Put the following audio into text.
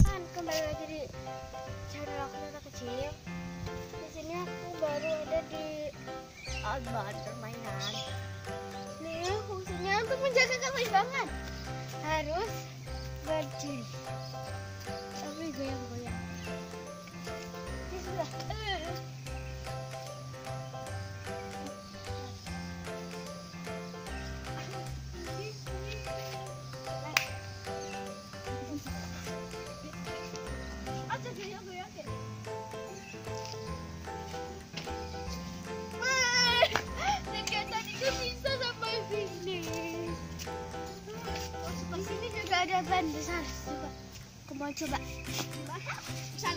Kan kembali lagi di channel aku Nana kecil. Di sini aku baru ada di outbound permainan. Nih fungsinya untuk menjaga keseimbangan. Harus berdiri. Ada ban besar. Coba, aku mau coba. Bisa.